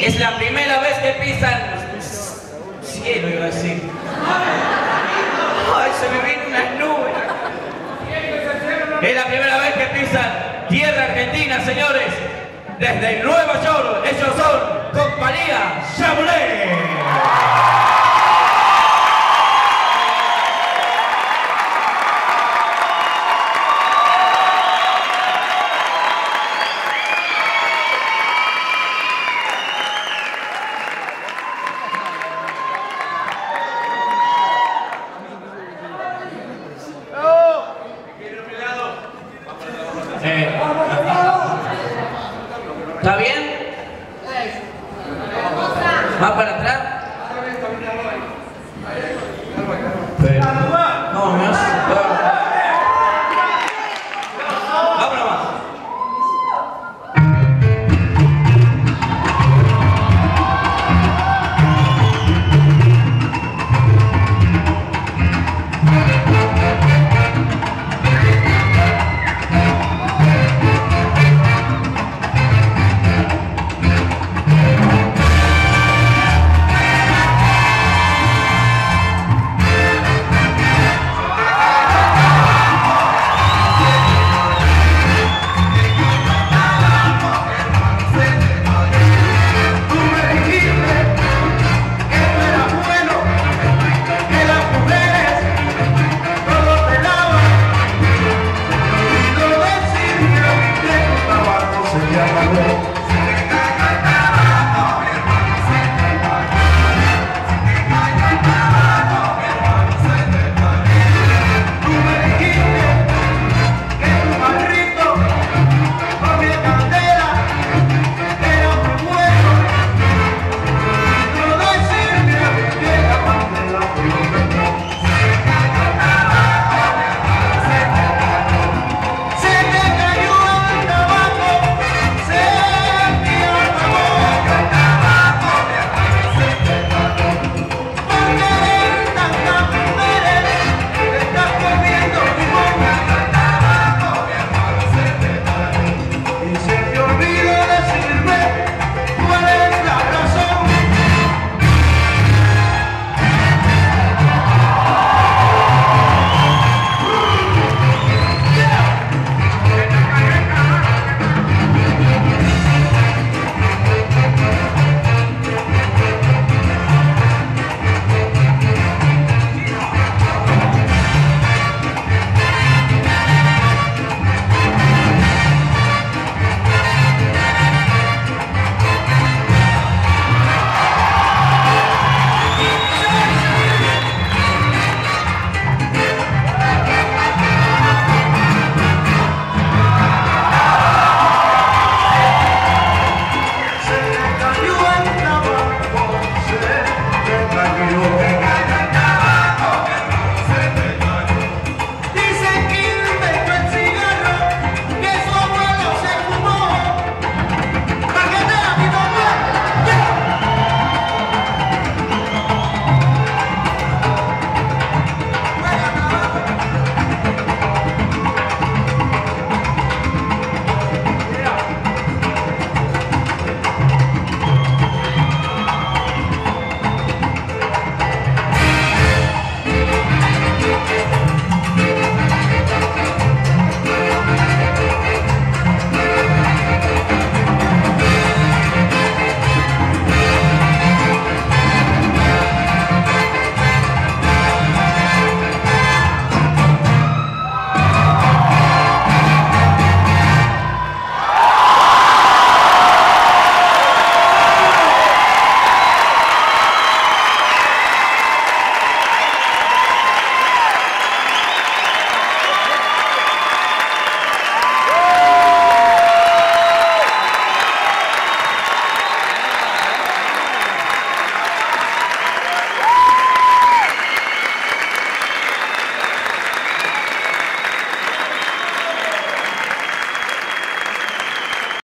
Es la primera vez que pisan cielo, iba a decir. Ay, se me vienen unas nubes. Es la primera vez que pisan tierra argentina, señores. Desde Nueva York, ellos son Compañía ¿Está bien? ¿Va para